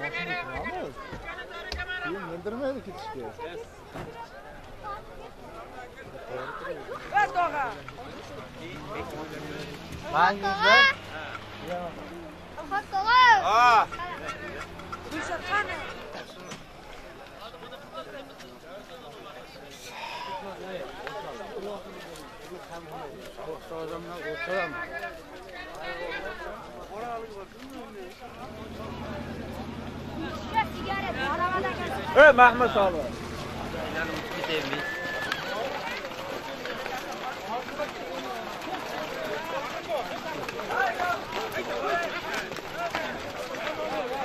Vamos. Kim indirmedi ki çıkıyor. Ver doğa. Hangi güzel? Ahmet doğa. Aa. Düşer kan. Orta adamlar orta ama. Orada alıyor. Ey Mehmet abi.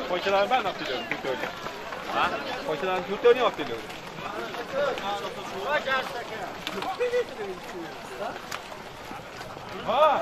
Koçalar ben yaptırıyorum Türk örneği. Ha? Koçalar Türk örneği yaptırıyorum. Ha?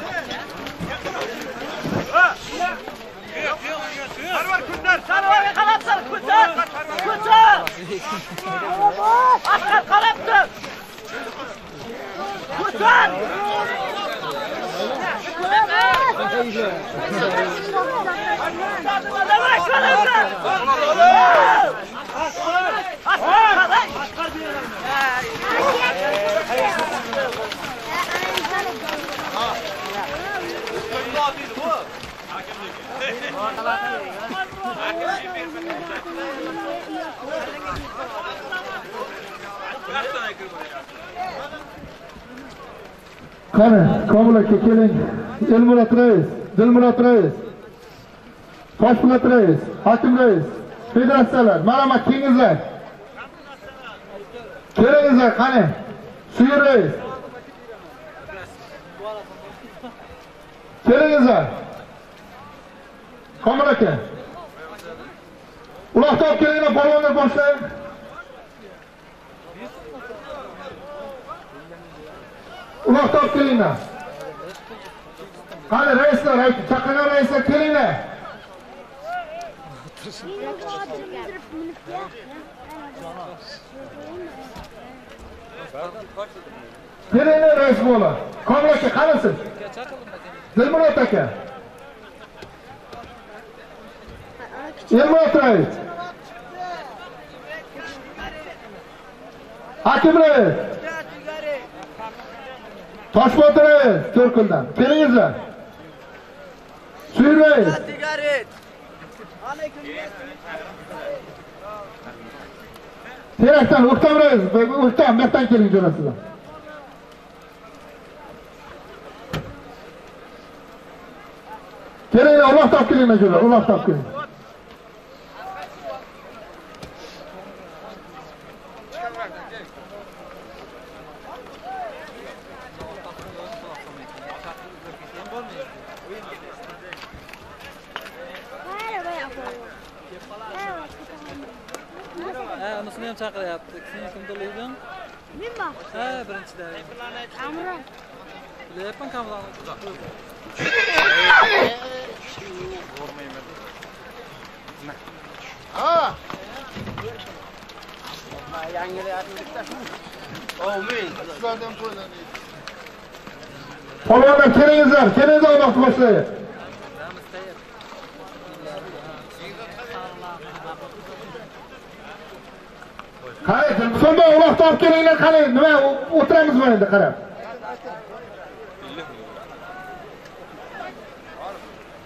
sarvar ko'tar sarvarga qarab sar ko'tar ko'tar asqar qarab tur ko'tar Давай, давай, давай! Qani komil aka keling. Dilmurod rais dilmurod rais toshpo'lat rais Hakim rais federatsiyalar marhamat kengizlar. kelingizlar qani? Suyur rais kelingizlar. Komil aka. Uloqni olib kelinglar polvonlar boshlang. uloqni olib kelinglar. Qani raislar chaqirgan raislar kelinglar. Kelinglar rais bola komil aka qarasiz. dilmurod aka. Elmurod rais hokim rais toshpo'lat rais to'rkundan kelingizlar. Suyur rais terakdan o'ktam rais o'ktam bu yoqdan keling jo'rasizlar kelinglar uloq topib kelinglar jo'ra uloq topib keling Ha, unisini ham chaqiryapti. Sen kim to'layding? Menmi? Ha, birinchida. Amron. Bilyapman kamdan. ha shulardan qo'yiladi polvonlar kelingizlar kelingizlar uloqni boshlaydi uloqni olib kelinglar qani nima o'tiramizmi endi qarab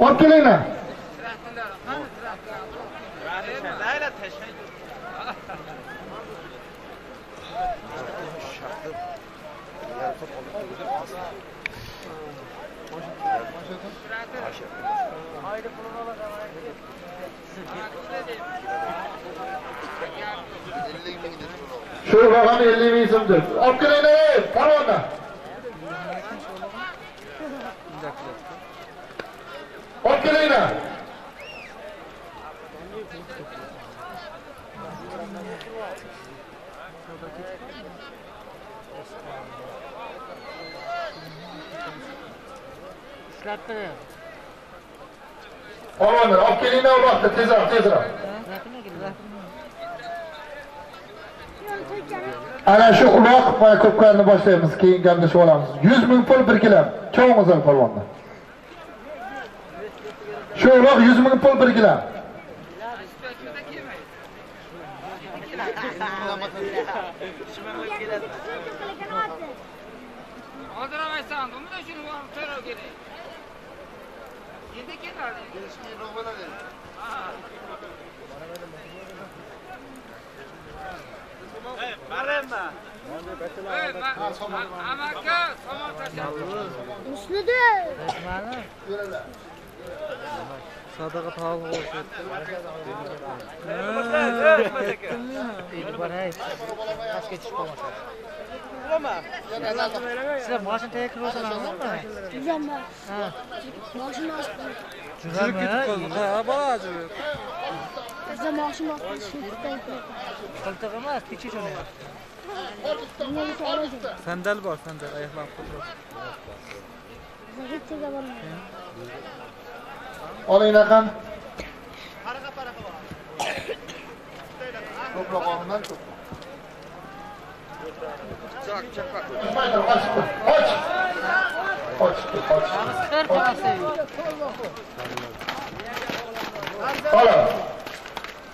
olib kelinglar. Shu raqam ellik ming so'mdir. Olib kelinglar ey polvonlar olib kelinglar. Polvonlar, olib kelinglar u vaqtda tezroq, tezroq. Ana shu uloq va ko'pkarni boshlaymiz, keyin gaplashib olamiz. 100 ming pul bir kilam. Cho'ng'izlar polvonlar. Shu uloq 100 ming pul bir kilam. Oldiramaysan, bundan shuni to'rov kerak. Endi ketadi. Ey, ma- amaki, somon tashlab. Musnidi. Sadaqa tog'i Sizlar mashina tayyor qilib Güzel ben. Maaşım az. Jurib ketib qoldi. Ha, bola boshim og'rib qiltig'i emas techa shuni sandal bor sandal oyoqlar hechqaga bormayman oling raqam qanaqa paraqa bor ko'proq olinglar ko'proq Çak çak bak. Aç. Aç. Aç. Aç. Aç. Aç. Aç. Aç.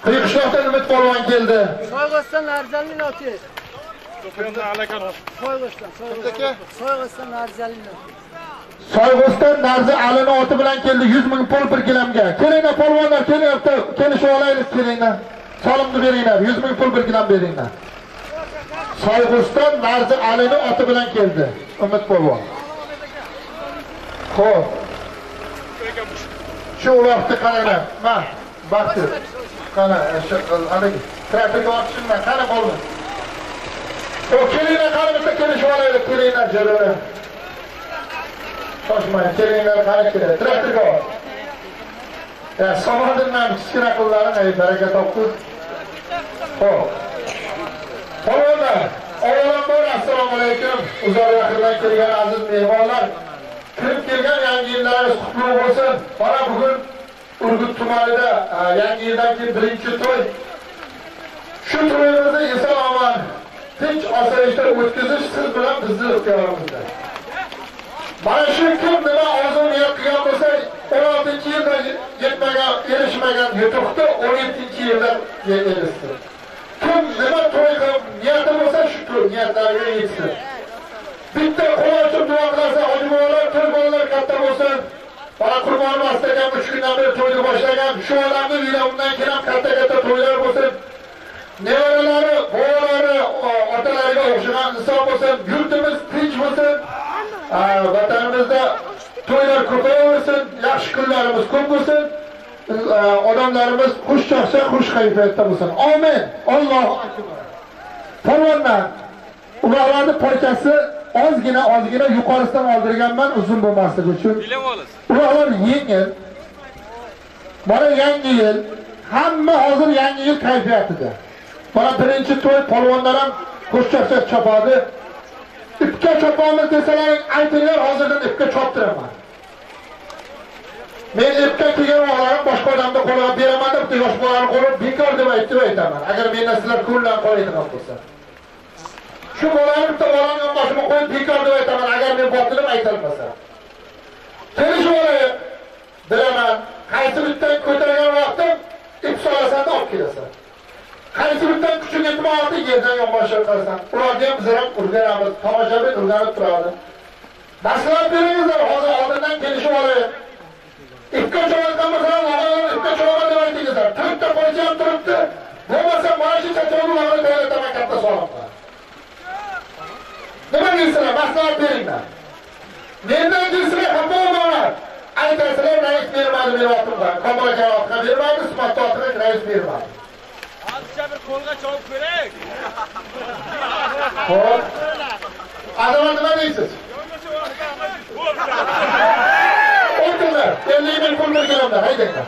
Qiyiqishloqdan Umid polvon keldi. Soyg'iston arzalli noti. Kimdiki? Soyg'iston arzalli noti. Soyg'usdan Narzi Alini oti bilan keldi 100 ming pul bir kilamga. Kelinglar polvonlar, kelyapti. Kelishib olaylik, kelinglar. Solimni beringlar, 100 ming pul bir kilam beringlar. Soyg'usdan Narzi Alini oti bilan keldi. Umid polvon. Xo'p. Shu vaqtda qaranglar. Ma, baxti. Qani haligi trafik otishimdan qani bo'ldi. Kelinglar, qani bitta kelishib olaylik, kelinglar, jo'ralar. Shoshmang, kelinglar, qani kelinglar. Traktorga bor Ya, somadimdan kichkina qillarim, baraka topdi. ho'p Polvonlar, avvalambor assalomu alaykum. Uzoq yaqindan kelgan aziz mehmonlar. Kirib kelgan yangi yillaringiz qutlug' bo'lsin. Mana bugun Urgut tumanida e, yangi yildan keyin birinchi to'y. Shu to'yimizni eson omon, tinch osoyishta o'tkazish siz bilan bizni ixtiyorimizda. Mana shu kim nima orzu niyat qilgan bo'lsa, 16 yilda yetmagan, erishmagan yutuqni 17 yilda erishsin. Kim nima to'y qilib niyati bo'lsa, shu to'y niyatlariga yetsin. Bitta qo'l ochib duo qilsa, hoji bolalar, to'y bolalar katta bo'lsin. Mana Qur'on astagan 3 kundan beri to'yni boshlagan, shu odamni uyida undan keyin ham katta-katta to'ylar bo'lsin. Nevaralari, bolalari, otalariga o'xshagan inson bo'lsin, yurtimiz tinch bo'lsin. Vatanimizda to'ylar ko'payaversin, yaxshi kunlarimiz ko'p bo'lsin. Aa, Odamlarimiz xush chaqchaq, xush kayfiyatda bo'lsin. Amin. Allohu akbar. Polvonlar, ularning poykasi ozgina ozgina yuqorisidan oldirganman uzun bo'lmasligi uchun. Ular yengil. Mana yangi yil, hamma hozir yangi yil kayfiyatida. Mana birinchi to'y polvonlar ham qo'shchaqchaq chopadi. Ipga chopamiz desalaring, aytinglar hozirdan ipga choptiraman. Men ipga kelgan o'g'larim boshqa odamni qo'liga beraman deb yosh bolani qo'lib bekor deb aytib aytaman. Agar mendan sizlar ko'ngan qo'yadigan bo'lsa. Shu bolani bitta bolani boshimga qo'yib bekor deb aytaman, agar men botilim aytolmasa Kelishib olaylik. Bilaman, qaysi bittan ko'targan vaqtim ip solasanda olib kelasan. Qaysi bittan kuching yetmayapti, yerdan yonboshib qarasan. Ularga ham biz ham urganamiz, tomoshabin urganib turadi. Maslahat beringizlar, hozir oldindan kelishib olaylik. Ipga cho'g'azgan masalan, og'aylar ipga cho'g'aman deb aytingizlar. To'rtta qo'ychi ham turibdi. Bo'lmasa mana shu chachovni ularga tayyorlataman katta solimni Nima deysizlar, maslahat beringlar. Mendan kelsalar hamma bo'lmalar. Aytasizlar, rais bermadi beryaptimdan. Komara javobga bermadi, isbototini rais bermadi. Hozircha bir qo'lga chovib ko'rak. Xo'p. Azamat nima deysiz? O'tirlar. 50 ming pul berganlar, haydanglar.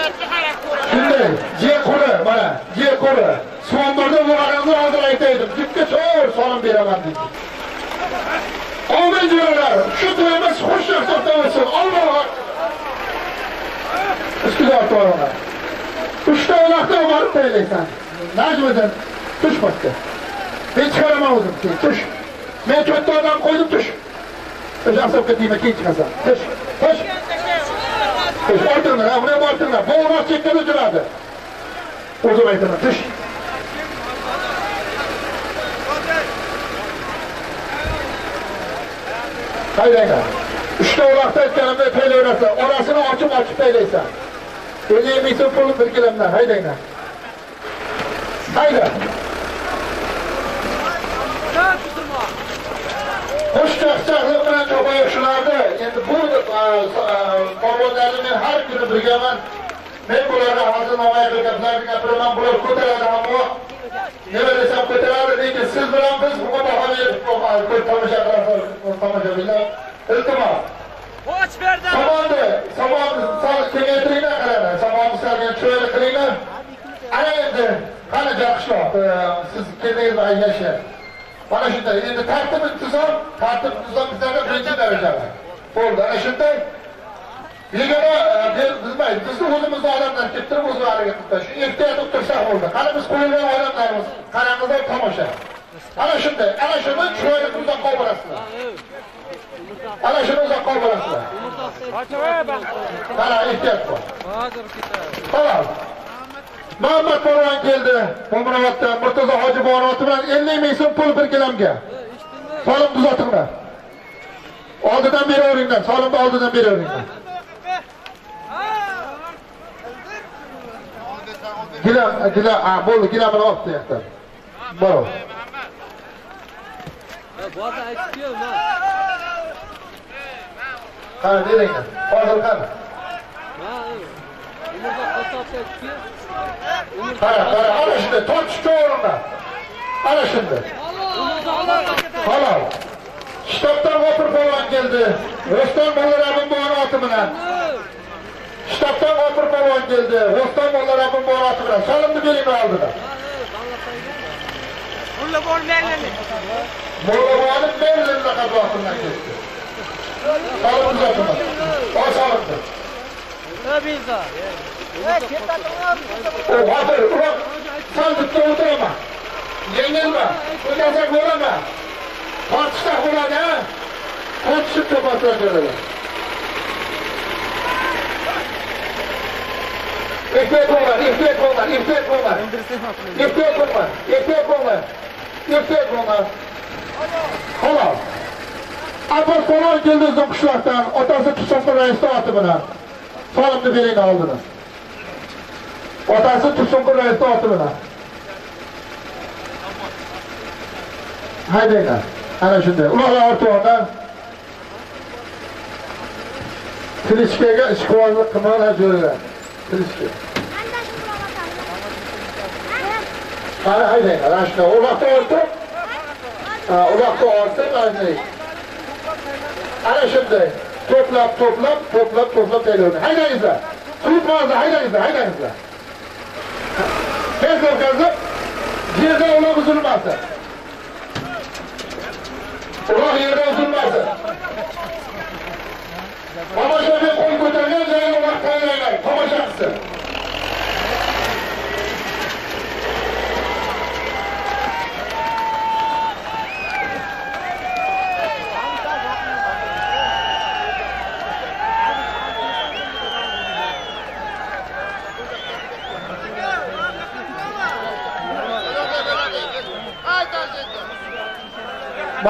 Sharoitga qarab ko'ramiz. shunday yer quri mana yer quri so'ndirda bo'lganimizni hozir aytaydim jipga cho'r solib beraman deydi omin jo'ralar shu to'yimiz xushroqda bo'lsin alloh ustiga ortib olaman uchta uloqda borib taylaysan najmiddin tush pastga men chiqaraman o'zim keyin tush. Men to'rtta odam qo'ydim tush. Tush asabga tegma keyin chiqasan. Tush tush. Tush ortinglar ha buni ham ortinglar bo'g'roq chekkada turadi o'zim aytaman tush haydanglar uchta uloqda aytganimda taylayverasan orasini ochib ochib taylaysan ellik ming so'm pul bir kilamdan haydanglar hayda Xo'sh chaqchaqlik bilan cho'qib shularni endi bu polvonlarni men har kuni birgaman men bularga hozir namoyish gaplarni gapiraman bular ko'taradi ammo nima desam ko'taradi lekin siz bilan biz bunga baho berib tomosha qilasiz tomoshabinlar iltimos Och berdim. Somonni, sal kengaytiringlar qaranglar. Somonni salgan chiroyli qilinglar. Ana endi qani jaqishloq, siz keldingiz yashar. Mana shunday. Endi tartib intizom, tartib intizom bizlarda birinchi darajada. Bo'ldi. Ana shunday. Ilgari e, bilmaydi. Bizni o'zimizni odamlar kelib turib o'zini harakat qilib shu erta yotib tursak bo'ldi. Qani biz qo'yilgan odamlarmiz. Qarangizlar tomosha. Ana shunday. Ana shuni chiroyli uzoqqa olib borasizlar. Ana shuni uzoqqa olib borasizlar. Mana ehtiyot bor. Hozir ketadi. Xo'p. Muhammad Polvon keldi. Qo'mrovatdan Murtazo Hoji Bonovati bilan 50 ming so'm pul bir gilamga. Solim tuzatinglar. Oldidan beraveringlar. Solimni oldidan beraveringlar. Gilam, gilam, a bo'ldi, gilamini olib yoqdan. Bor. Boza aytib man. Qani beringlar. Hozir para, Umurda qolsa aytib Qara, qara, ana shunday tortishga o'rinlar. Ana shunday. geldi. Shtabdan G'ofur polvon keldi. Rustam atımına. Bog'ni oti bilan. Shtabdan G'ofur polvon keldi. Rustam Bolarabin bog'ni oti bilan. Solimni beringlar oldidan. Mulla Berlin laqab ostidan ketdi. Solim uzatma. O solimni. Tabiiza. O G'ofur, uloq sal bitta o'tiraman. Yengilma. Ko'tasak bo'laman. Tortishda bo'ladi, ha? Tortishib to'paslar beradi. Ehtiyot bo'linglar, ehtiyot bo'linglar, ehtiyot bo'linglar. Ehtiyot bo'linglar, ehtiyot bo'linglar. Ehtiyot bo'linglar. Xolos. Abbos Polvon keldi o'zim qishloqdan, otasi Tursunqul raisni oti bilan. Solimni bering oldini. Otasi Tursunqul raisni oti bilan. Haydanglar. Ana shunday. Ularga ortiqdan Tilishkaga ishqibozlik qilmanglar jo'ralar. Tilishka. Qani haydanglar. Ana shunday. Uloqqa ortib, ha, uloqqa ortib, ana Ana shunday. To'plab, to'plab, to'plab, to'plab tayyorlaydi. Haydangizlar. Tutmangizlar, haydangizlar, haydangizlar. Tez o'tkazib, yerda uloq uzilmasin. Uloq yerda uzilmasin. Tomoshabin qo'l ko'targan joyga uloq tayyorlaylar. Tomosha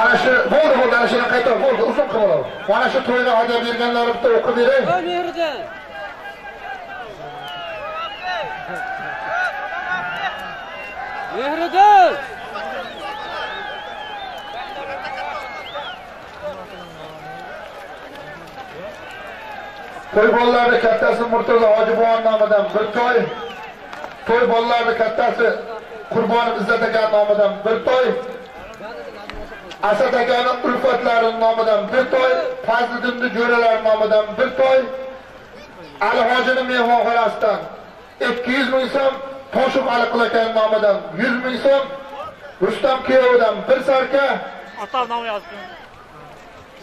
Mana shu bo'ldi bo'ldi ana shuni qaytar bo'ldi uzun qilib olaman. Mana shu to'yga odam berganlari bitta o'qib bering. Mehridan. Mehridan. To'y bolalarni kattasi Murtazo Hojibon nomidan bir to'y. To'y bolalarni kattasi Qurbonov Izzat aka nomidan bir to'y. Asad akani ulfatlari nomidan bir to'y, Fazliddinni jo'ralar nomidan bir to'y. Ali mehmonxonasidan 200 ming so'm Toshib Aliqul aka nomidan 100 ming so'm Rustam kuyovidan bir sarka Atam nomi yozdim.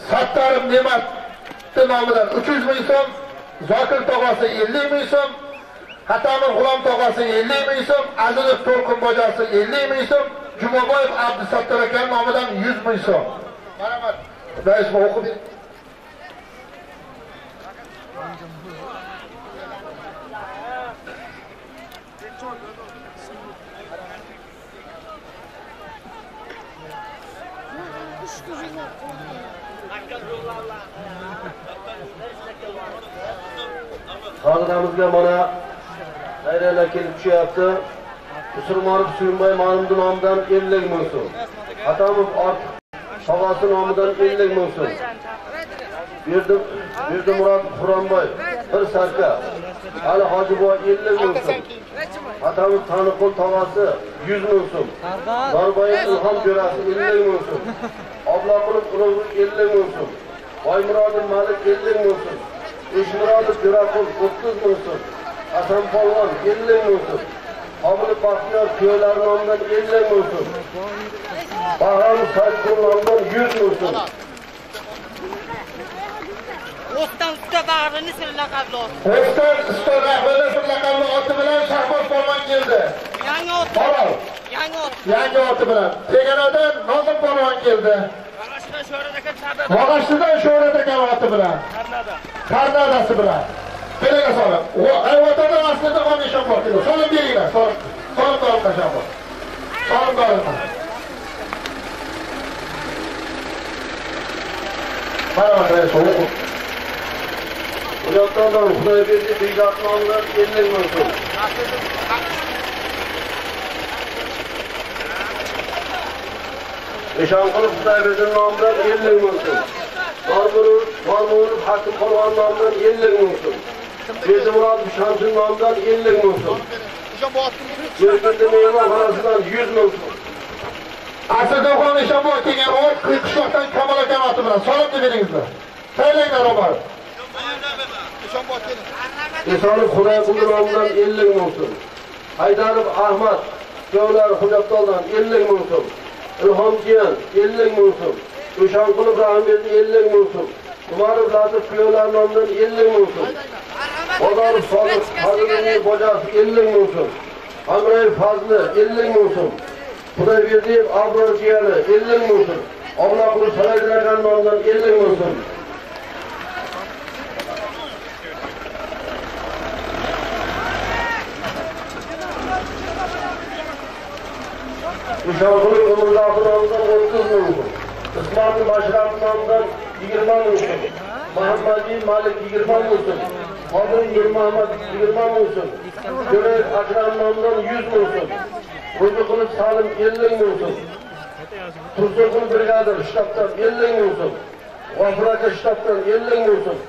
Sattarov Ne'mat nomidan 300 ming so'm Zokir tog'asi 50 ming so'm Hatamov G'ulom tog'asi 50 ming so'm Azizov To'lqin bojosi 50 ming so'm Jumaboyev Abdusattor aka nomidan 100 ming so'm marhamat rais o'qib kuzuga Xonadamizga mana xayriyalar kelib tushyapti. Musulmonov Suyunbay ma'lumdi nomidan 50 ming so'm. Atamov Ortiq tog'asi nomidan 50 ming so'm. Berdim Berdimurod Xuronboy bir sarka. Ali Hojiboy 50 ming so'm. Atamov Taniqul tog'asi 100 ming so'm. Norboyev Ilhom jo'rasi 50 ming so'm. Obloqulov Ulug'bek 50 ming so'm. Boymurodov Malik 50 ming so'm. Eshmurodov Jo'raqul 30 ming so'm. Hasan Polvon 50 ming so'm. Obli Baxtiyor kuyovlari nomidan 50 ming so'm. Bahrom Saidqul nomidan 100 ming so'm. O'stan usta bag'rini sirla qablo. O'stan usta rahbari laqabli oti bilan Shahboz polvon keldi. Yangi ot, Malol yangi ot. yangi oti bilan. Teganadan Nozim polvon keldi. Qarashida sho'radaka chada. Mog'ashlidan Sho'rat aka oti bilan. Qarnada. Qarnadasi bilan. Belaga solib. Hayvotada aslida ham nishon bor. Solib beringlar. Solib. Solib solib nishon bor. Solib beringlar. Marhamat, rais, o'qib. Hujjatlardan Xudoyberdi Begat nomidan 50 ming so'm. Eshonqulov Xudoyberdi nomidan 50 ming so'm. Norburov Norburov Hakim Polvon nomidan 50 ming so'm. Berdimurodov Shamsin nomidan 50 ming so'm. Yerkindi mehmonxonasidan 100 ming so'm. Asadxon Eshonboy kelgan ot qishloqdan Kamol aka oti bilan solib beringizlar. Saylanglar Omar. Esonov Xudoyqul nomidan 50 ming so'm. Haydarov Ahmad Kuyovlar Xo'jabdoldan 50 ming so'm. Ilhomjiyan 50 ming so'm. O'shanqulov Rahimberdi 50 ming so'm. Umarov Latif Kuyovlar nomidan 50 ming so'm. Bozorov Sodiq Hazilining bojasi 50 ming so'm. Amrayev Fazli 50 ming so'm. Xudoyberdiyev Abror jiyani 50 ming so'm. Oblaqulov Salaydilagan nomidan 50 ming so'm. Uşaqlıq Umurlaqı nomidan 30 ming so'm. Usmonli Mashraf nomidan 20 ming. Muhammadiy Malik 20 bo'lsin so'm. Qodir 20 ming so'm. Jo'rayev Akram nomidan 100 ming so'm. Salim 50 ming so'm. Tursunqul brigadir shtabdan 50 ming so'm. G'ofur aka shtabdan 50 ming so'm.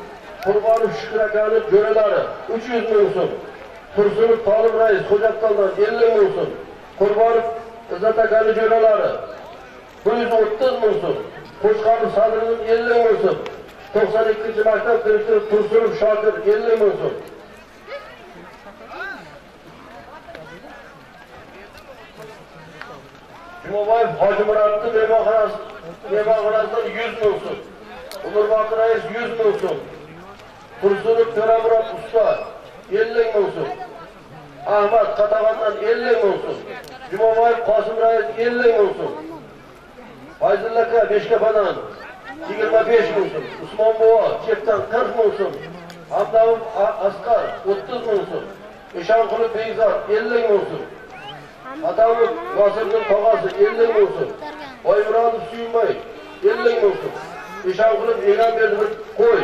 Qurbonov Shukr akani jo'ralari 300 ming so'm. Tursunov Tolib rais 50 ming so'm. Qurbonov Izzat akani jo'ralari 130 ming so'm. Qo'shqonov Sadrining 50 ming so'm. 92 maktab direktori Tursunov Shokir 50 ming so'm. Jumaboyev Hojimurodni mehmonxonasi mehmonxonasidan 100 ming so'm. Umurboqi rais 100 ming so'm. Tursunov To'ramurod usta 50 ming so'm. Ahmad Qatag'ondan 50 ming so'm. Jumaboyev Qosim rais 50 ming so'm. Fayzulla aka Beshkapadan 25 ming so'm. Usmon bovo chetdan 40 ming so'm. Asqar 30 ming so'm. Eshonqulov Bekzod 50 ming so'm. Atamov Nosirning tog'asi 50 ming so'm. Oymurodov Suyunbay 50 ming so'm. Eshonqulov Egamberdi bir qo'y.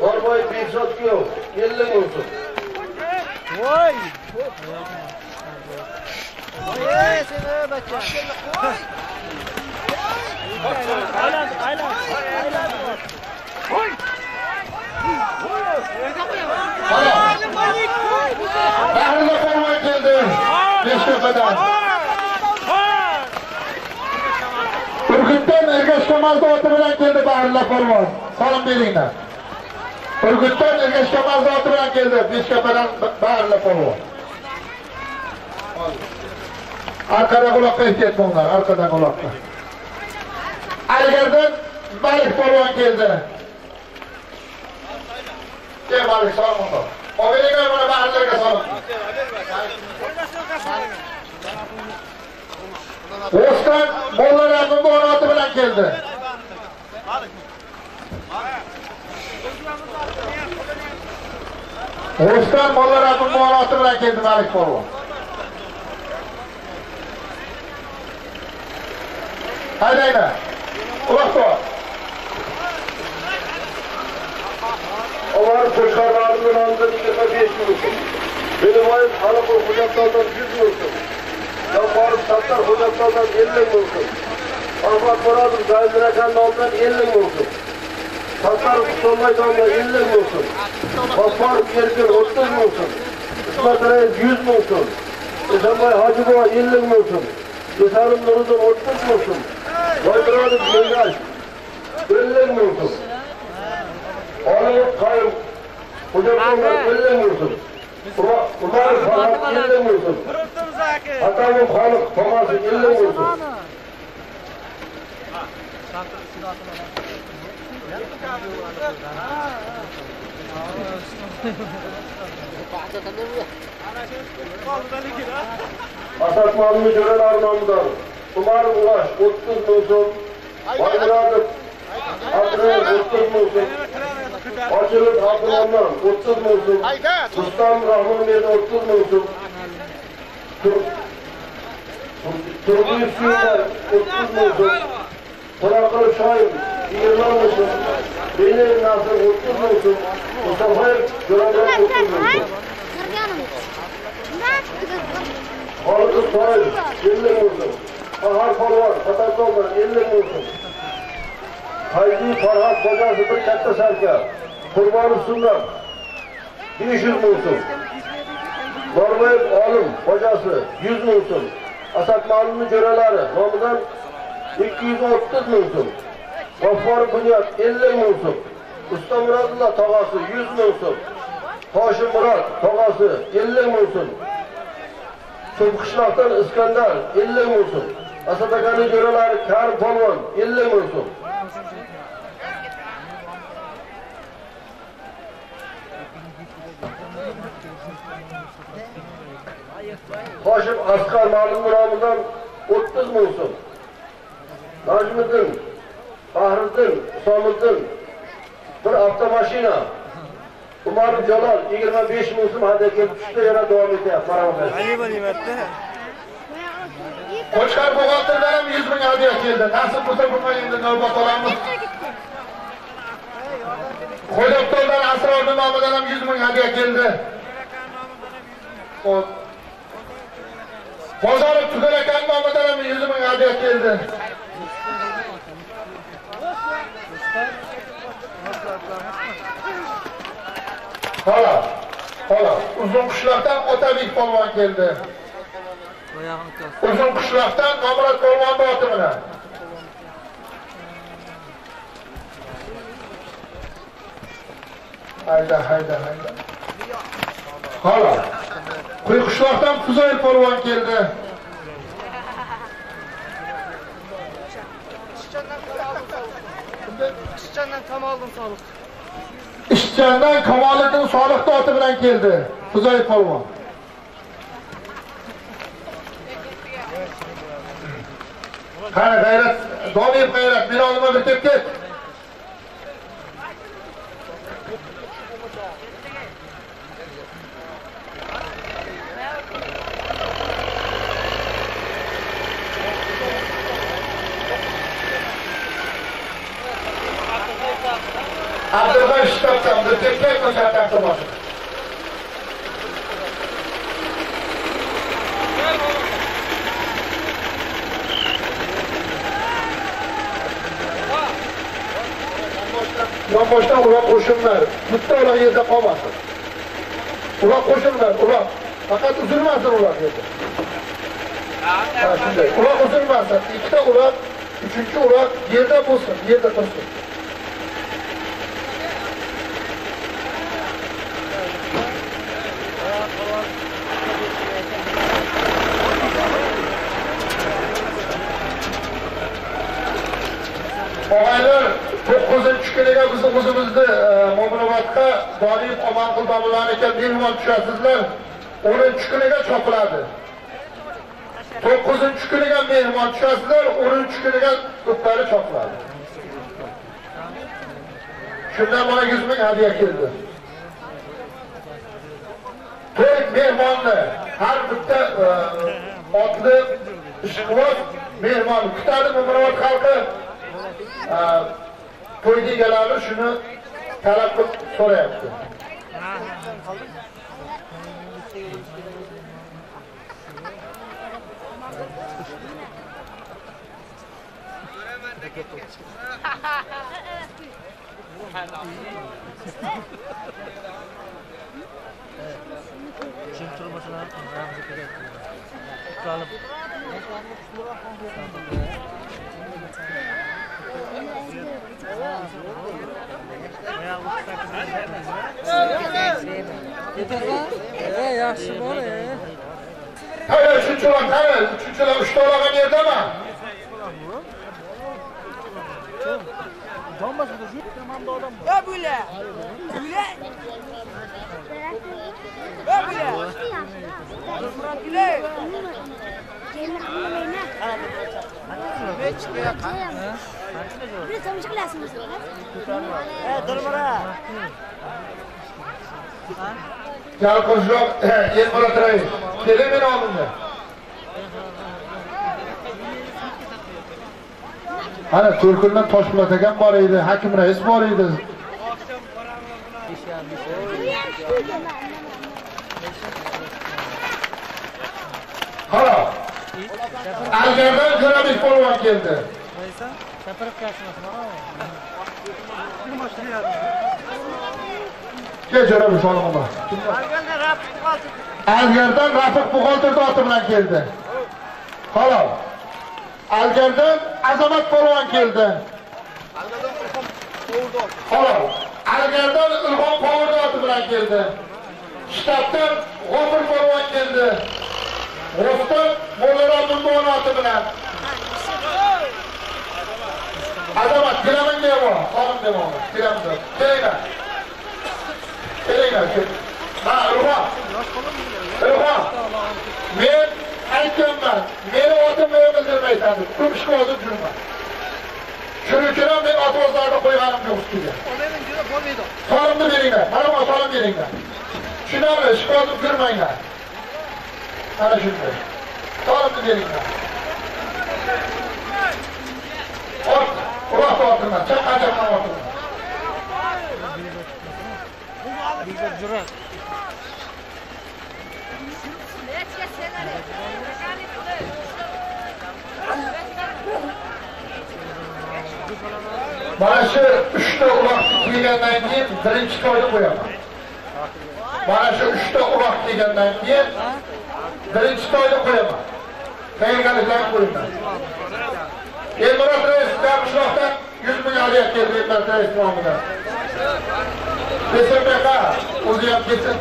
Norboyev Bekzod kuyov 50 ming so'm. Voy! Voy, seni bachcha. Aylan, aylan, aylan. Bahriga polvon keldi. Beshko'padan. Urgutdan Ergash Kamazda oti bilan keldi Bahrilla polvon. Salom beringlar. Urgutdan Ergash Kamazda oti bilan keldi Beshkopadan Bahrilla polvon. Arkada quloqqa ehtiyot bo'linglar, arkadan quloqqa. Algardan Malik polvon keldi. Kel Malik solmoq. Oberinglar mana mahallaga solib. O'stan bolalarning boroti bilan keldi. O'stan bolalarning boroti bilan keldi Malik polvon. Haydanglar. Uloq bor. Onlar koşarlarının anda 25 olsun. Benim ayım Halakı hocamlardan 100 olsun. Ya Faruk Sattar hocamlardan 50 olsun. Ahmet Murad'ın Zahidin Efendi'nden 50 olsun. Sattar Kutolmay'dan 50 olsun. Faruk Yerkin 30 olsun. İsmet Reis 100 olsun. İsambay Hacı Baba 50 olsun. İsa'nın Nuruz'un 30 olsun. Koyduralım Zeynel. Ölülerini vursun. Onu kayın. Kucaklarından ölülerini vursun. Umar Fahat ellerini vursun. Hatamın Falık Faması ellerini vursun. Asat malını gören armağanıdır. Kumar Ulaş, Kutsuz Musun, Bayradır, Hatırı Kutsuz Musun, Hacılık Abdülhamman, Kutsuz Musun, Sultan Rahman Bey, Kutsuz Musun, Turgül Sürüler, Kutsuz Musun, Bırakır Şahin, İyirlan Musun, Beyler Nasır, Kutsuz Musun, Mustafa Görenler, Kutsuz Musun. Ordu Soyuz, Gündür Musun. Farhat Polvon, Katartonlar 50 Musun Haydi Farhat Kocası bir katta sarka Kurbanı Sundan 500 Musun Normayıp Olim Kocası 100 Musun Asad Malumlu Cöreleri Nomidan 230 Musun Gaffar Bunyat 50 ming. Usta Muradullah Tağası 100 Musun Haşim Murat Tağası 50 Musun Subqishloqdan Iskandar 50 Musun Asat Akani Cöreleri Kar Polvon 50 Musun Hoşim Asgar Malum Muramı'dan 30 Musun. Najmiddin, Fahriddin, Usomiddin, bir avtomaşina. Umar Jalol 25 Musim hadya kelib tushdi, yana davom etyapti. Marhamat. Qo'shqar buxgalterdan ham 100 ming hadya keldi. Nasib bo'lsa bunga endi navbat olamiz. Qo'yliqtoldan Asrorning nomidan ham 100 ming hadya keldi. Xo'p. Bozorov Tugal aka nomidan ham 100 ming hadya keldi. Xo'p. Xo'p. Uzun qishloqdan Otabek polvon keldi. Uzun qishloqdan Nomrod polvon bilan. Hayda, hayda, hayda. Xo'p. Quyi qishloqdan Fuzoyil polvon keldi. Ishchandan Kamoliddin Soliq. Ishchandan Kamoliddin Soliq oti bilan keldi. Fuzoyil polvon. Qani g'ayrat, Domiyev g'ayrat, meni oldimga bir kelib ket. Abdurg'ay shtabdan bir kelib ket, ko'rsatib tomosha. Yonboshdan ular qo'shilmadi. Bitta ular yerda qolmasin. Ular qo'shilmadi, ular. Faqat uzilmasin ular yerda. Ha, shunday. Ular uzilmasin. Ikkita ular, uchinchi ular yerda bo'lsin, yerda tursin. kuniga bizni o'zimizni e, mo'minobatga doim omonqul domlalar aka mehmon tushasizlar o'ninchi kuniga chopiladi. To'qqizinchi kuniga mehmon tushasizlar o'ninchi kuniga ko'plari chopiladi. Shundan mana yuz ming hadya keldi. To'rt mehmonni har bitta e, otli ishqiboz mehmon kutadi mo'minobod xalqi. E, koyduğu kararı şunu telaffuz sonra yaptı. Çin turmasına rahmet ederim. Tutalım. Yeter lan. Ee, yaxşı var e. Hayır, üçüncü olan, hayır, üçüncü olan, üçte olan yerde ama. Don başında şu tamamda adam var. Ya böyle. Böyle. Ya böyle. Murat ile. Gelin anne beni. Anne. Beş kere kan. Bir tomchi qilasizmi Dilmira. gel qo'shroq el bo'latiraylik Kelib meni oldimda. ana to'rkundan toshpo'lat akam bor edi hakim rais bor edi Hala. Algardan Jo'rabek polvon keldi. Chaqirib kelsin. Kel Jo'rabek polvon. Algardan Rafiq buxgalter oti bilan keldi. Halol. Algardan Azamat polvon keldi. Halol. Algardan Ilhom Povur oti bilan keldi. Shtatdan G'ofur polvon keldi. G'ofdan Mo'laro Mullon oti bilan. Azamat kiraman deyapman. Sog'in deyapman. Kiraman. Kelinglar. Kelinglar. Ha, Ilhom. Ilhom. Men aytganman. Meni otimni bildirmaysan deb. Ko'p durma. hozir jurman. Shuning uchun ham men otibozlarni qo'yganim yo'q ustiga. Solimni beringlar. Mana solim beringlar. Tushunarli, ishga hozir kirmanglar. Ana shunday. Solimni beringlar. Ortidan, chaqa chaqa ortidan. Jurat. Mana shu uchta uloq kelgandan keyin birinchi to'yni qo'yaman. Mana shu uchta uloq kelgandan keyin birinchi to'yni qo'yaman. Tayyorgarliklarni qo'yaman. Elmurod rais qishloqdan 100 ming Elmurod rais nomidan. BSMK o'zi ham kelsin.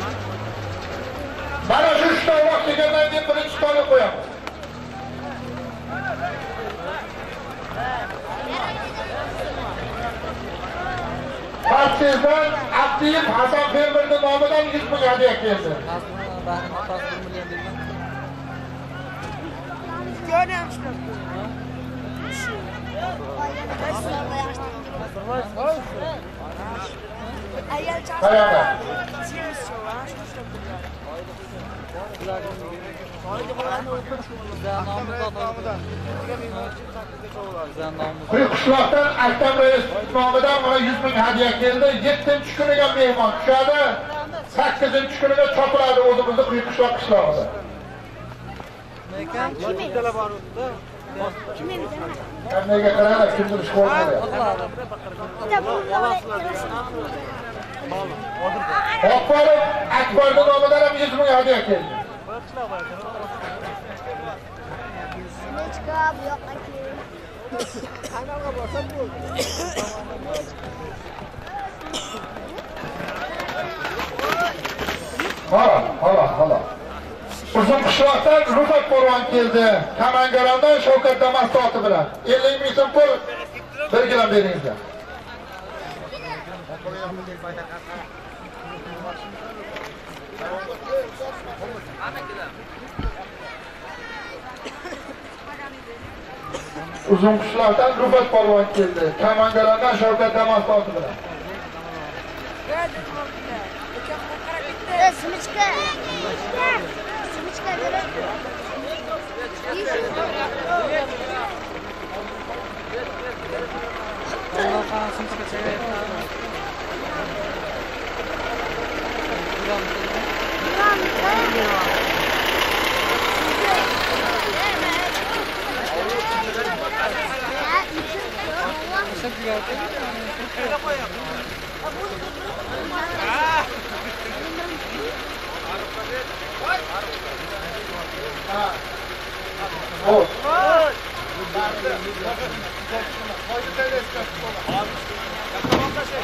Mana shu uchta uloq kelgandan keyin birinchi to'yni qo'yaman. Partizan Abdiyev Hasan Fermerning nomidan 100 ming hadiya keldi. Görüyormuşlar. Ayol Qayoqda? Quyi qishloqdan Aktam rais nomidan mana 100 ming hadiya keldi. 7-chi kuniga mehmon tushadi. 8-chi kuniga chopiladi o'zimizni quyi qishloq qishlog'ida. Qandaga qaranglar, kimdir ish qo'ymadi. Oqbarov Akbarning nomidan ham 100 ming hadiya keldi. Nechka bu yoqqa kel. Hala, hala, hala. Uzun qishloqdan Rufat Polvon keldi. Kamangarondan Shavkat Damas oti bilan 50 ming so'm pul belgilab beringizlar. Uzun qishloqdan Rufat polvon keldi. Komandalardan Shavkat Damastovni bilan. Э, Сумочка. Ah! Abi. Ya tamam da şey.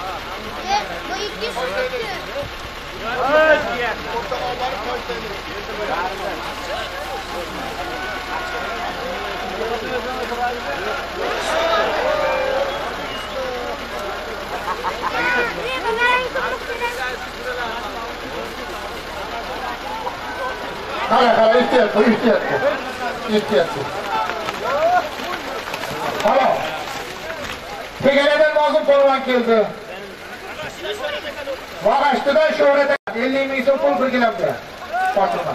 Qara, qara, ehtiyot, bo'l, ehtiyot. bo'l. Ehtiyot. bo'l. Xo'p. Tegaradan Nozim polvon keldi. Vag'ashtidan Sho'rada 50 ming so'm pul belgilandi. Fatima.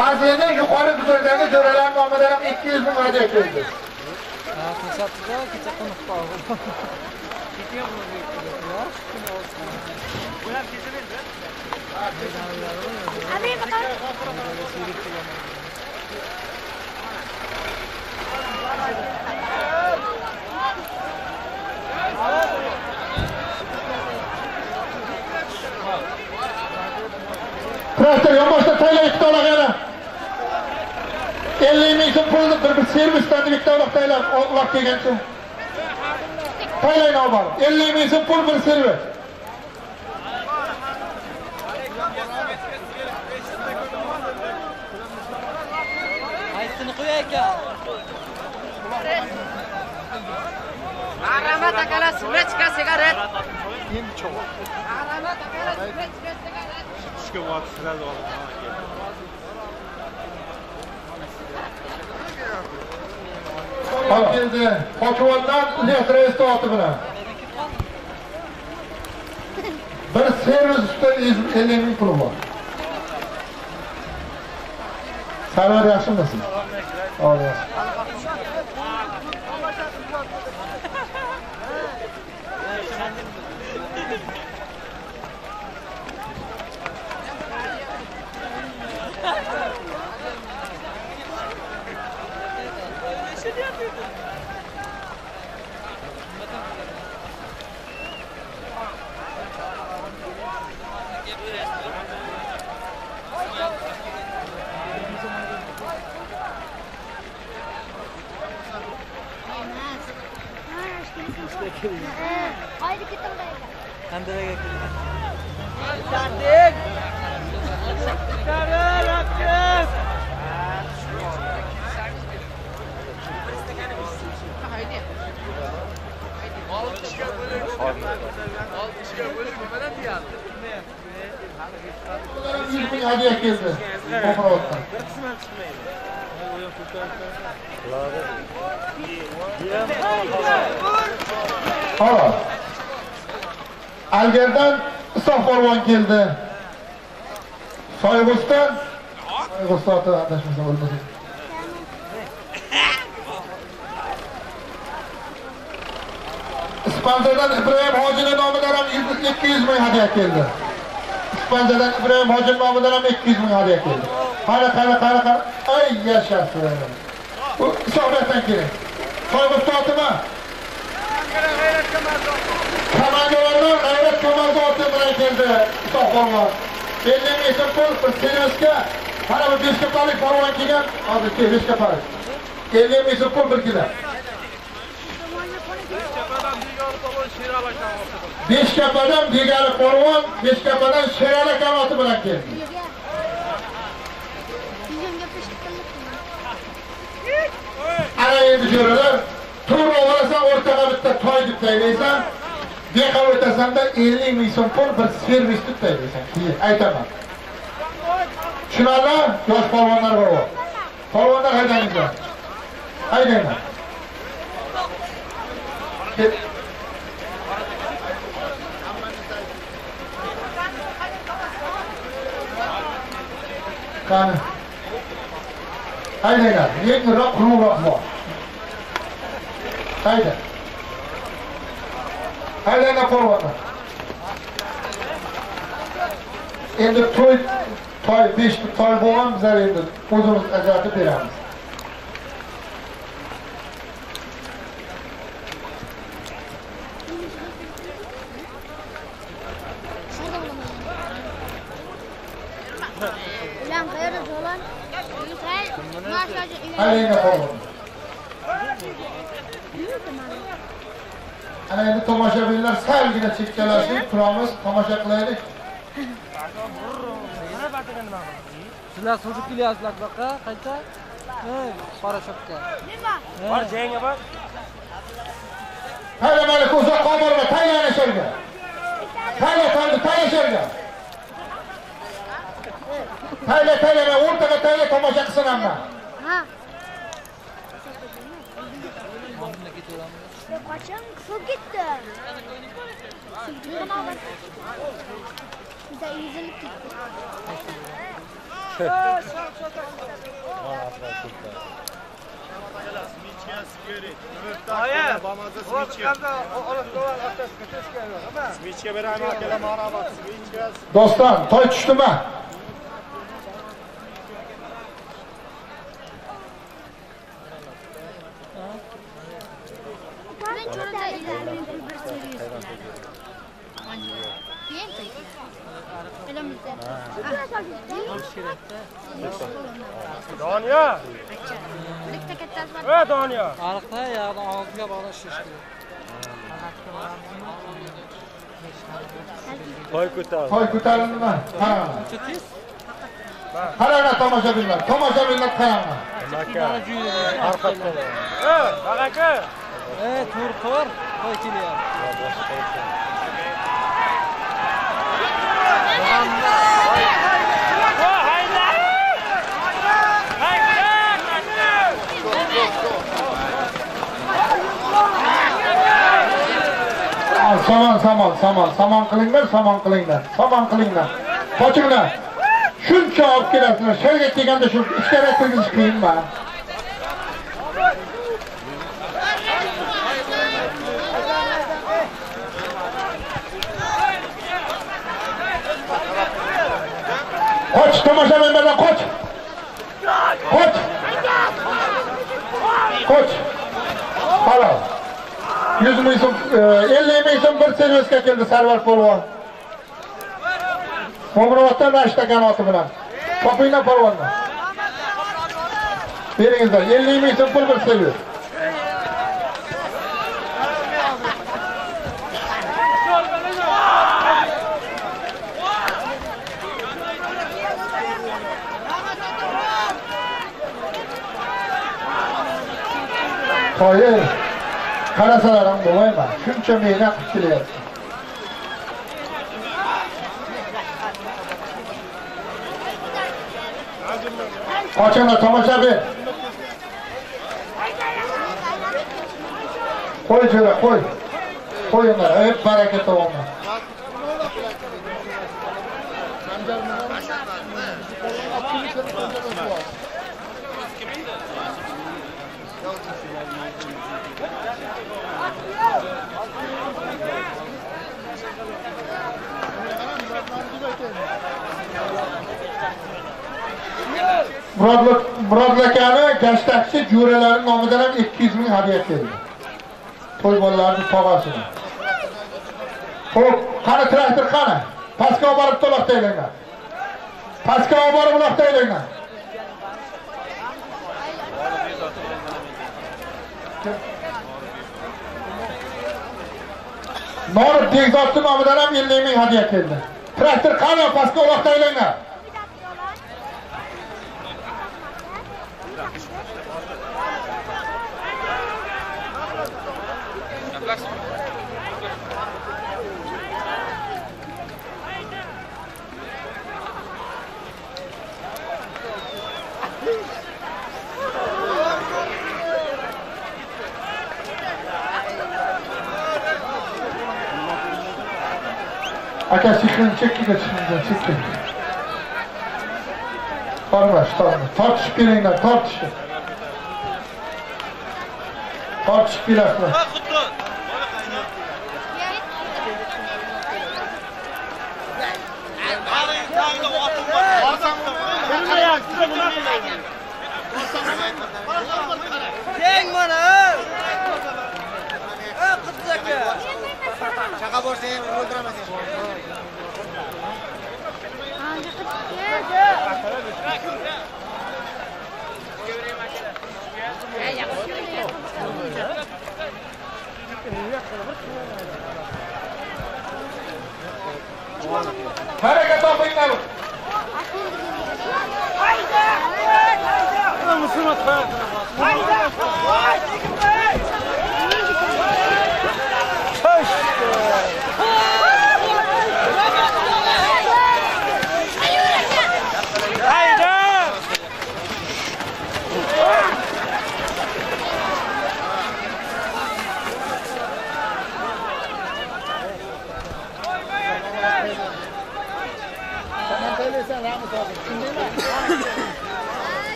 Hazilni yuqori tuzildagi jo'ralar nomidan ham 200 ming hadya keldi. Ha, ko'rsatdi, kecha qo'nib qoldi. Ketgan Abi bakalım. Traktor yonboshda taylar ikkita yana. 50 ming so'm pulni bir bir servisdan bitta uloq taylar uloq kelgancha. Taylayni olib 50 ming so'm pul bir servis. Qaysini qo'yay ekan? Marhamat akalar, smechka, sigaret. Tushga vaqt sirali olib. Olib keldi. Pochvondan Ilyos Reistovati bilan. Bir servis ustida 50 ming puli bor. サラダラシすね。終わります。Sarvar yaxshimisiz? Ol yaxshi. Haydi git oraya. Qandiraga keldi. Ularga 100 ming hadya keldi. Qo'qrovdan. Xo'p. Algerdan Isoqxo'rvon keldi. Soyg'usdan Soyg'us adashmasa bo'lmasa. o'lmasin. Ibrohim Hojini nomidan ham 200 ming hadiya keldi. Ispanzadan Ibrohim Hojini nomidan ham 200 ming hadiya keldi. Qara, qara, qara, qara. Ay, yashasin. Bu sohbatdan keling. Soyg'us Fatima Komandolardan G'ayrat komandoti bilan keldi Isoq polvon. 50 ming so'm pul bir servisga mana bu beshkapalik polvon kelgan, hozir ke beshkapalik. 50 ming so'm bir kilo. Beshkapadan Begari polvon, Beshkapadan Sherali kamoti bilan keldi. Sizin gaplaşıp Ana endi jo'ralar, to'g'ri olasan o'rtaga bitta toy deb taylaysan. beqov o'tasanda ellik ming so'm pul bir servis deb taylaysan keyin aytaman. Tushunarli? Yosh polvonlar bor polvonlar haydangizlar. Haydanglar. Qani? Haydanglar. Yengilroq qulunroq bor. Hayda haydanglar polvonlar endi to'y toy besh toy bo'lgan bizlar endi o'zimiz ajratib beramiz Ulan qayerda dolan? Hay, masajı haydanglar polvonlar ana endi tomoshabinlar salgina chekkalashib turamiz tomosha qilaylik. Sizlar suzib kelyapsizlar buyoqqa qayta? Qora shopka Bor jangga bor. hayda mayli uzoqqa borma taylana sherga. Tayla tayla tayla sherga. Tayla taylama o'rtaga tayla tomosha qilsin hamma. Ha. Çok gitti. Bana bak. Bize yüzünlük gitti. Hayır. Dostlar, toy düştü mü? Men cho'rada ilarning bir servis. Keyin qaytdi. Elimizda. Doniyor. Bitta kattasi bor. Ey Doniyor. ariqda yoqda og'ziga bog'lashish kerak Toy ko'tar. toy ko'tarildimi qaranglar qaranglar tomoshabinlar tomoshabinlar qaranglar juydi Ey, bag'aka. E tur tur to'y kelyapti O, hayda. Hayda. Al, somon somon somon somon qilinglar somon qilinglar somon qilinglar qochinglar shuncha olib kelasizlar sherga kelganda shu ichkariga kirgizish qiyinmi qoch tomoshabinlardan qoch qoch Chodź! halol yuz ming so'm ellik ming so'm bir servisga keldi sarvar polvon qo'ng'iroqdan rashta kanoti bilan topinglar polvonni beringizlar ellik ming so'm pul bir servis 거의 가라사라랑 노말만 흠점이나 확실해요. 어쨌나 도마샤비 꼬이 줘라 꼬이 꼬이 나 에빠라게 또 오면 akani gashtakchi jo'ralari nomidan ham 200 ming hadya keldi. To'y bolalarini tog'asini. Xo'p, qani traktor qani? Pastga olib borib to'laqtaylar. Pastga olib borib uloqtaylar. Norib Begzodning nomidan ham 50 ming hadya keldi. Traktor qani? Pastga uloqtaylar. Arkadaşlar çekmeni çekti kaçınca çekti. Barbaş barbaş. Tartışıp gelenler tartışın. Tartışıp gelenler. Sen bana! Ha kıtlık! Qiz aka. Chaqa borsang ham o'ldiraman seni. Harakat topinglar.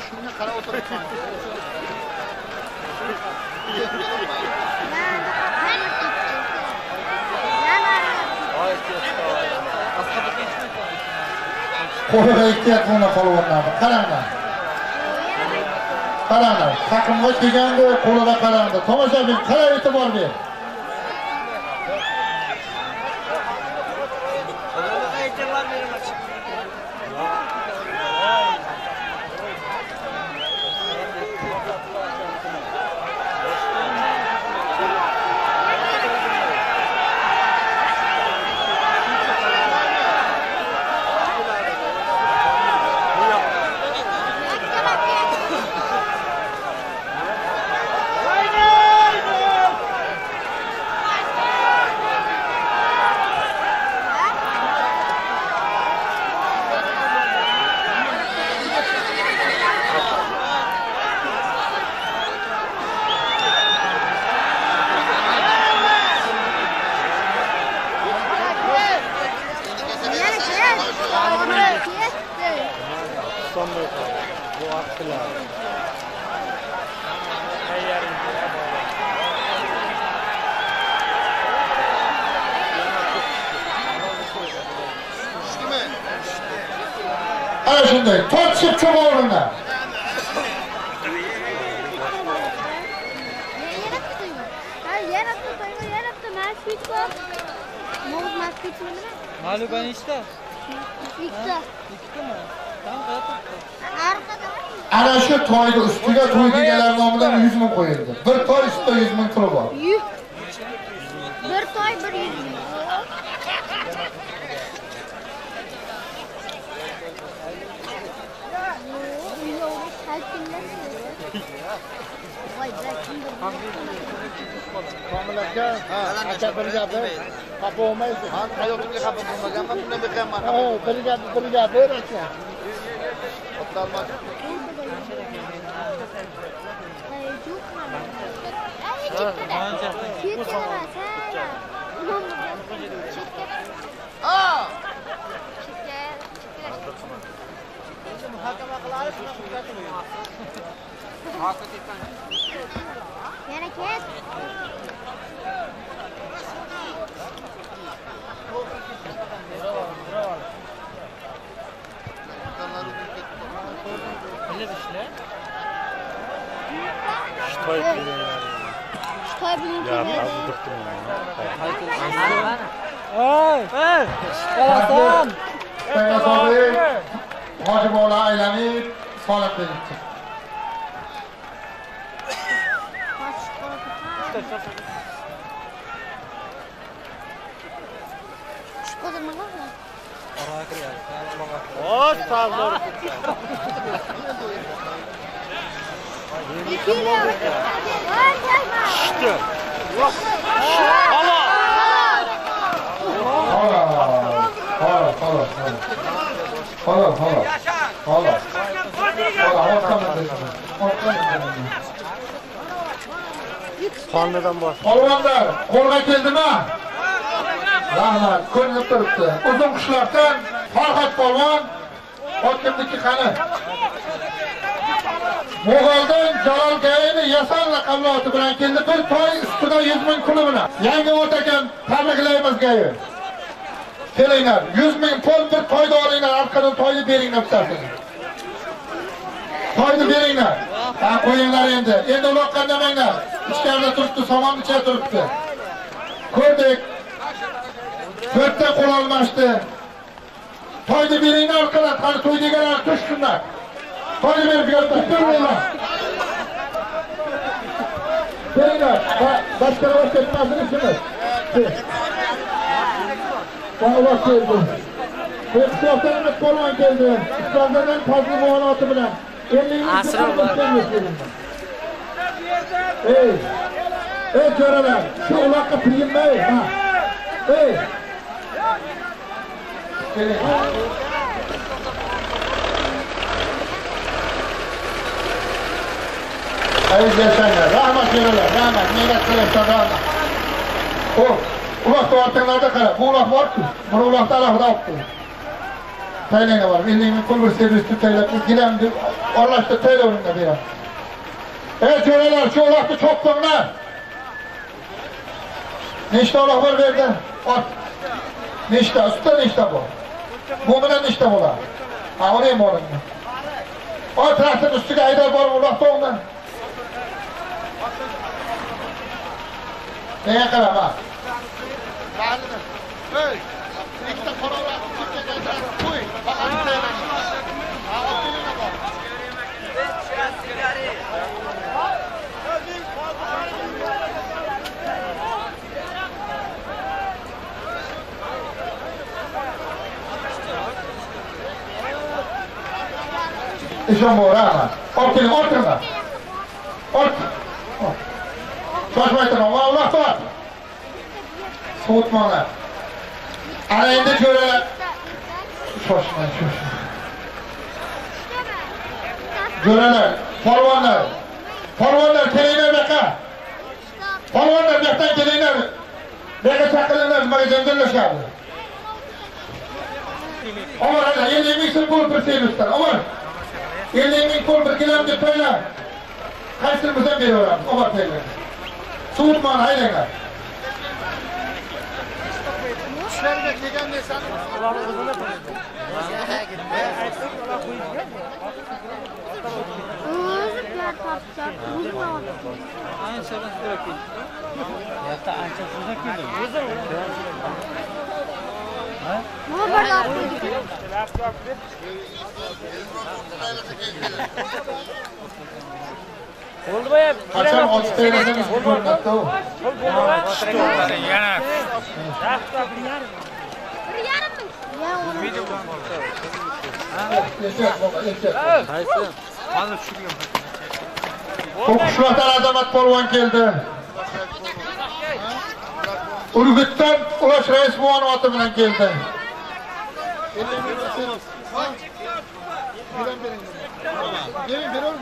Shunga qarab o'tiribman. Qo'lida ikki yakuna polvonlarni qaranglar. Qaranglar, taqimga kelganda qo'lida qaranglar. Tomoshabin qara e'tibor ber. bu artılar. Eğer Ara şimdi top sık çubuğu uğruna. Malu ben işte. İkta. İkta mı? Ana shu to'yni ustiga to'y deganlar nomidan 100 ming qo'yildi. Bir to'y ustida 100 ming puli bor. Yuz. Bir toy bir yuz ming. Komil aka, aka bir gapi, xafa bo'lmaysiz. Ha, hayotimga xafa bo'lmaganman, bundan beqiyamman. Ha, bir gap, bir gap ber aka. O'tolmas. Yana kes. Bilib ishla. Xitoy bilan keladi. Ma'lubani. Ey! Ey! Qalasam! Saynasobiy hojibola aylanib solib beribdi. Oç tazlar. Şişti. Allah! Hala. Hala, hala, hala. Hala, hala. Hala. Qondan bosh. Polvonlar, qo'lga keldimi? Rahmat, ko'rinib turibdi. Uzun qishloqdan Farhod polvon hokimniki qani? Mo'g'oldan Jalol Gayini Yasan laqabli bilan keldi. Bir to'y ustida 100 ming puli bilan. Yangi o'takan tabriklaymiz Gayi. Kelinglar, 100 ming pul bir toyni olinglar, orqadan to'yni beringlar bittasini. To'yni beringlar. Ha, qo'yinglar endi. Endi uloqqa demanglar. Ichkarida turibdi, somon ichida turibdi. Ko'rdik. To'rtta qo'l olmashdi. To'yni beringlar orqadan, qani to'y deganlar tushsinlar. To'yni berib yo'lda. Beringlar, boshqa boshqa ketmasin ishimiz. Bana keldi. Qishloqdan Ahmet Polvon keldi. Islomdan Fazli muoloti bilan. Asri Ey! Ey ko'ralar, shu uloqqa priymay, ha. Ey! Keling. Aziz yaşanglar, rahmat ko'ralar, rahmat, mehnat qilishsa rahmat. Xo'p, uloqni ortinglarda qara, bu uloq bor-ku, buni uloqni alohida olib qo'y. Tayinlanglar bor, 50 ming pul bir servis tutaylab, gilam deb oralashtirib tayinlavringlar beramiz. Ey ko'ralar, shu uloqni cho'qqinglar. Nechta uloq bor bu yerda? Ot. Nechta, ustida nechta bor? Bu mo'minani ishda bo'ladi? Ha, uni ham olingan. Ustiga haydab borib uloqda o'ngdan. Nega qarama? Ikkita qora uloqni qo'y. Faqat bitta Ha, otinglar bor. Ishon bor ha ortinglar ortinglar ort shoshmay turing va uloq ana endi ko'ralar shoshmang shoshmang jo'ralar polvonlar polvonlar kelinglar bu yoqqa polvonlar bu yoqdan kelinglar bu yoqqa chaqiringlar nimaga janjallashadi omar ana ellik ming so'm pul omar ming pul bir gilam deb to'ylar qaysini biz ham beraveramiz? Omar to'ylar suvutmani haydanglar ishlariga kelgan narsani O'zi bilan tortishar, o'zi bilan Nima bir qo'ydik? Bo'ldi boya. qachon otib taylasangiz ko'rinadi u Yana. Bir yarim ming. Ya, uni eshak bobo eshak Qaysi? Qo'qishloqdan azamat polvon keldi urgutdan ulash rais buvani oti bilan keldi. Bering bering